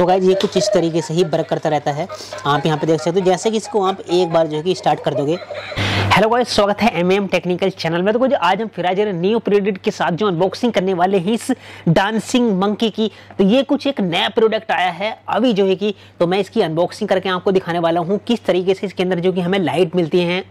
So guys ये कुछ इस तरीके से ही वर्क करता रहता है। आप यहाँ पे देख सकते हो, जैसे कि इसको आप एक बार जो है कि स्टार्ट कर दोगे। हेलो गाइस स्वागत है एम एम टेक्निकल चैनल में। तो कुछ आज हम फिर आज न्यू प्रोडक्ट के साथ जो अनबॉक्सिंग करने वाले हैं इस डांसिंग मंकी की तो ये कुछ एक नया प्रोडक्ट आया है। अभी जो है कि तो मैं इसकी अनबॉक्सिंग करके आपको दिखाने वाला हूँ, किस तरीके से इसके अंदर जो कि हमें लाइट मिलती है।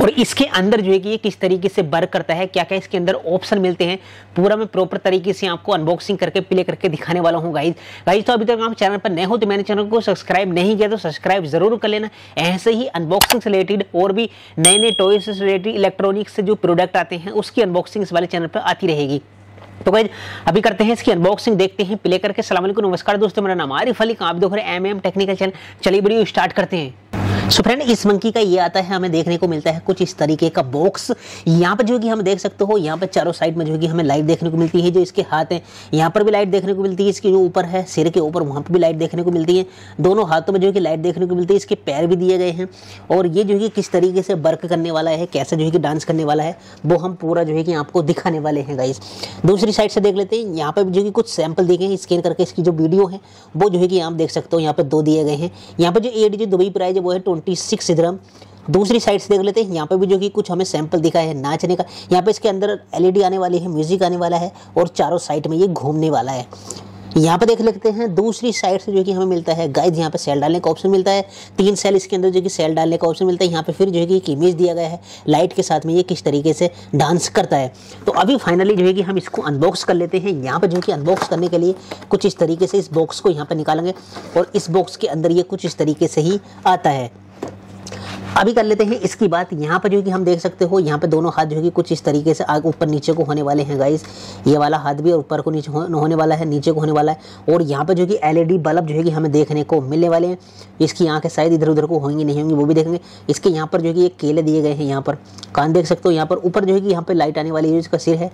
और इसके अंदर जो है कि ये किस तरीके से वर्क करता है क्या क्या इसके अंदर ऑप्शन मिलते हैं, पूरा मैं प्रॉपर तरीके से आपको अनबॉक्सिंग करके प्ले करके दिखाने वाला हूँ गाइज़ गाइज़ तो अभी तक आप चैनल पर नए हो तो मैंने चैनल को सब्सक्राइब नहीं किया तो सब्सक्राइब ज़रूर कर लेना। ऐसे ही अनबॉक्सिंग से रिलेटेड और भी नए नए टॉयज से रिलेटेड इलेक्ट्रॉनिक्स से जो प्रोडक्ट आते हैं, उसकी अनबॉक्सिंग वाले चैनल पर आती रहेगी। तो गाइज़ अभी करते हैं इसकी अनबॉक्सिंग देखते हैं प्ले करके। सलाम नमस्कार दोस्तों, मेरा नाम आरिफ अली, आप देख रहे हैं एम एम टेक्निकल चैनल चलिए वीडियो स्टार्ट करते हैं। सो फ्रेंड इस मंकी का ये आता है, हमें देखने को मिलता है कुछ इस तरीके का बॉक्स यहाँ पर जो कि हम देख सकते हो, यहाँ पर चारों साइड में जो कि हमें लाइट देखने को मिलती है, जो इसके हाथ हैं, यहाँ पर भी लाइट देखने को मिलती है, इसके जो ऊपर है, सिर के ऊपर, वहाँ पर भी लाइट देखने को मिलती है। दोनों हाथों में जो कि लाइट देखने को मिलती है, इसके पैर भी दिए गए हैं। और ये जो है कि किस तरीके से वर्क करने वाला है, कैसे जो है कि डांस करने वाला है, वो हम पूरा जो है कि आपको दिखाने वाले हैं गाइस दूसरी साइड से देख लेते हैं, यहाँ पर जो कि कुछ सैंपल दिए हैं स्कैन करके इसकी जो वीडियो है, वो जो है कि आप देख सकते हो, यहाँ पर दो दिए गए हैं। यहाँ पर जो एडी जो दुबई प्राइस है, वो है ट्वेंटी सिक्स ग्राम दूसरी साइड से देख लेते हैं। यहाँ पे भी जो कि कुछ हमें सैंपल दिखा है नाचने का। यहाँ पे इसके अंदर एलईडी आने वाली है म्यूज़िक आने वाला है और चारों साइड में ये घूमने वाला है। यहाँ पे देख लेते हैं, दूसरी साइड से जो कि हमें मिलता है। गाइज़ यहाँ पे सेल डालने का ऑप्शन मिलता है। तीन सेल इसके अंदर जो कि सेल डालने का ऑप्शन मिलता है। यहाँ पे फिर जो है कि एक इमेज दिया गया है। लाइट के साथ में ये किस तरीके से डांस करता है। तो अभी फाइनली जो है कि हम इसको अनबॉक्स कर लेते हैं। यहाँ पर जो कि अनबॉक्स करने के लिए कुछ इस तरीके से इस बॉक्स को यहाँ पर निकालेंगे और इस बॉक्स के अंदर ये कुछ इस तरीके से ही आता है। अभी कर लेते हैं इसकी बात। यहाँ पर जो कि हम देख सकते हो, यहाँ पे दोनों हाथ जो है कि कुछ इस तरीके से आगे ऊपर नीचे को होने वाले हैं गाइस ये वाला हाथ भी और ऊपर को नीचे होने वाला है, नीचे को होने वाला है। और यहाँ पर जो कि एलईडी बल्ब जो है कि हमें देखने को मिलने वाले हैं। इसकी आँखें शायद इधर उधर को होंगी, नहीं होंगी, वो भी देखेंगे। इसके यहाँ पर जो है कि एक केले दिए गए हैं यहाँ पर। कान देख सकते हो, यहाँ पर ऊपर जो है कि यहाँ पर लाइट आने वाली है इसका सिर है।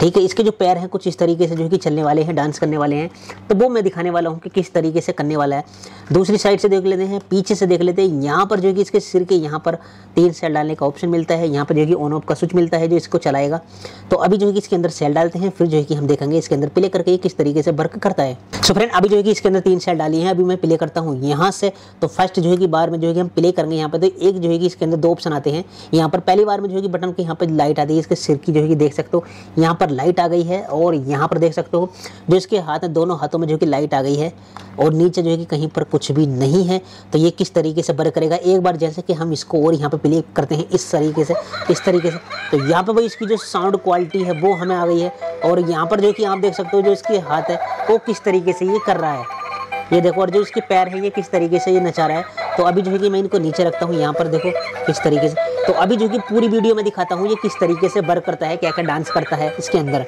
ठीक है इसके जो पैर हैं कुछ इस तरीके से जो है कि चलने वाले हैं डांस करने वाले हैं तो वो मैं दिखाने वाला हूँ कि किस तरीके से करने वाला है दूसरी साइड से देख लेते हैं पीछे से देख लेते हैं यहाँ पर जो है कि इसके सिर के यहाँ पर तीन सेल डालने का ऑप्शन मिलता है यहाँ पर जो है कि ऑन ऑफ़ का स्विच मिलता है जो इसको चलाएगा तो अभी जो है कि इसके अंदर सेल डालते हैं फिर जो है कि हम देखेंगे इसके अंदर प्ले करके किस तरीके से वर्क करता है सो फ्रेंड अभी जो है कि इसके अंदर तीन सेल डाली है अभी मैं प्ले करता हूँ यहाँ से तो फ़र्स्ट जो है कि बार में जो है कि हम प्ले करेंगे यहाँ पर तो एक जो है कि इसके अंदर दो ऑप्शन आते हैं यहाँ पर पहली बार में जो है कि बटन के यहाँ पर लाइट आती है इसके सिर की जो है कि देख सकते हो यहाँ पर लाइट आ गई है और यहाँ पर देख सकते हो जो इसके हाथ में दोनों हाथों में जो कि लाइट आ गई है और नीचे जो है कि कहीं पर कुछ भी नहीं है। तो ये किस तरीके से वर्क करेगा? एक बार जैसे कि हम इसको और यहाँ पे प्ले करते हैं इस तरीके से, इस तरीके से। तो यहाँ पर भाई इसकी जो साउंड क्वालिटी है, वो हमें आ गई है और यहाँ पर जो कि आप देख सकते हो जो इसके हाथ है, वो किस तरीके से ये कर रहा है। ये देखो और जो इसके पैर है, ये किस तरीके से ये नचा रहा है। तो अभी जो है कि मैं इनको नीचे रखता हूँ, यहाँ पर देखो किस तरीके से। तो अभी जो कि पूरी वीडियो में दिखाता हूँ, ये किस तरीके से वर्क करता है क्या क्या डांस करता है, इसके अंदर।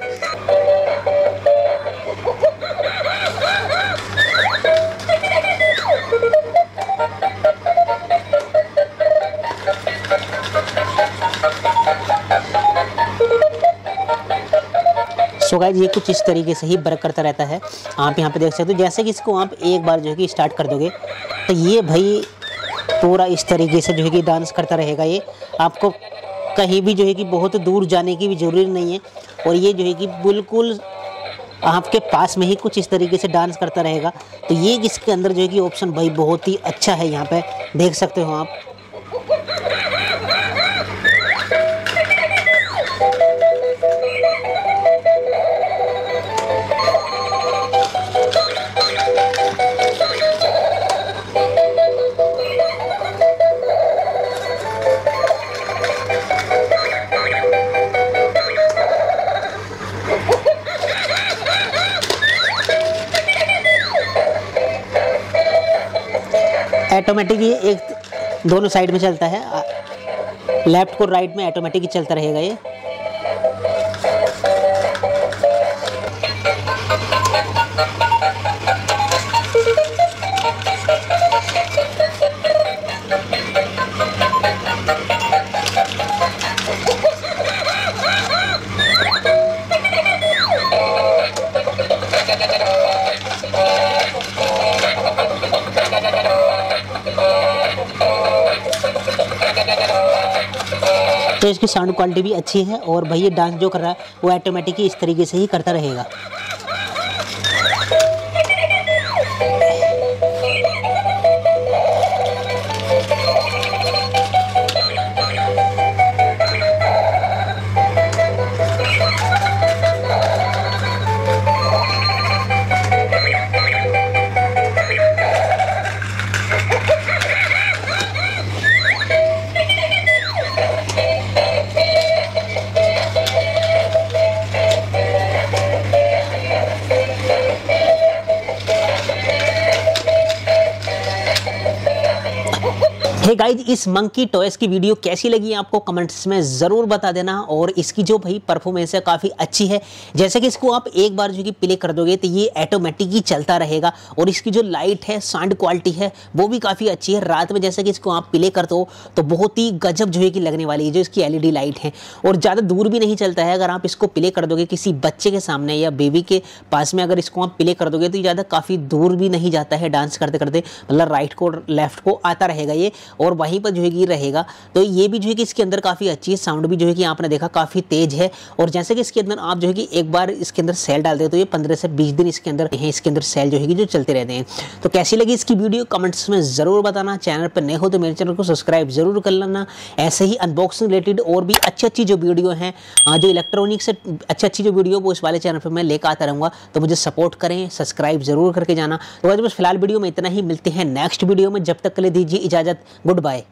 सो गाइज़ ये कुछ इस तरीके से ही वर्क करता रहता है। आप यहाँ पे देख सकते हो, जैसे कि इसको आप एक बार जो है कि स्टार्ट कर दोगे तो ये भाई पूरा इस तरीके से जो है कि डांस करता रहेगा ये। आपको कहीं भी जो है कि बहुत दूर जाने की भी ज़रूरत नहीं है। और ये जो है कि बिल्कुल आपके पास में ही कुछ इस तरीके से डांस करता रहेगा। तो ये इसके अंदर जो है कि ऑप्शन भाई बहुत ही अच्छा है यहाँ पे। देख सकते हो आप। ऑटोमेटिक ये एक दोनों साइड में चलता है। लेफ़्ट को राइट में ऑटोमेटिक चलता रहेगा ये। तो इसकी साउंड क्वालिटी भी अच्छी है और भाई ये डांस जो कर रहा है, वो ऑटोमेटिक इस तरीके से ही करता रहेगा। हे hey गाइज़ इस मंकी टॉयस की वीडियो कैसी लगी आपको कमेंट्स में ज़रूर बता देना और इसकी जो भाई परफॉर्मेंस है काफ़ी अच्छी है। जैसे कि इसको आप एक बार जो कि प्ले कर दोगे तो ये ऑटोमेटिक ही चलता रहेगा और इसकी जो लाइट है साउंड क्वालिटी है, वो भी काफ़ी अच्छी है। रात में जैसे कि इसको आप प्ले करते हो तो बहुत ही गजब जो है कि लगने वाली है, जो इसकी एलईडी लाइट है। और ज़्यादा दूर भी नहीं चलता है, अगर आप इसको प्ले कर दोगे किसी बच्चे के सामने या बेबी के पास में अगर इसको आप प्ले कर दोगे तो ज़्यादा काफ़ी दूर भी नहीं जाता है डांस करते करते मतलब राइट को लेफ़्ट को आता रहेगा ये। और वहीं पर जो है कि रहेगा। तो ये भी जो है कि इसके अंदर काफ़ी अच्छी है साउंड भी जो है कि आपने देखा काफ़ी तेज है। और जैसे कि इसके अंदर आप जो है कि एक बार इसके अंदर सेल डालते हैं तो ये पंद्रह से बीस दिन इसके अंदर है, इसके अंदर सेल जो है कि जो चलते रहते हैं। तो कैसी लगी इसकी वीडियो? कमेंट्स में ज़रूर बताना। चैनल पर नए हो तो मेरे चैनल को सब्सक्राइब ज़रूर कर लेना। ऐसे ही अनबॉक्सिंग रिलेटेड और भी अच्छी अच्छी जो वीडियो हैं जो इलेक्ट्रॉनिक से अच्छी अच्छी जो वीडियो वो इस वाले चैनल पर मैं लेकर आता रहूँगा। तो मुझे सपोर्ट करें सब्सक्राइब ज़रूर करके जाना। तो बस फ़िलहाल वीडियो में इतना ही। मिलते हैं नेक्स्ट वीडियो में। जब तक लिए दीजिए इजाज़त। Good bye